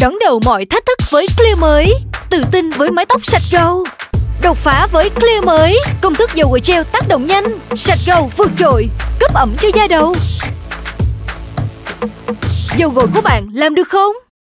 Đón đầu mọi thách thức với Clear mới, Tự tin với mái tóc sạch gầu Đột phá với Clear mới, Công thức dầu gội gel tác động nhanh, Sạch gầu vượt trội, Cấp ẩm cho da đầu Dầu gội của bạn làm được không?